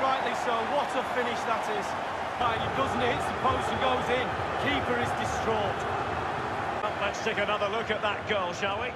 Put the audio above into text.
Rightly so, what a finish that is. Right, it doesn't hit the post and goes in. Keeper is distraught. Well, let's take another look at that goal, shall we?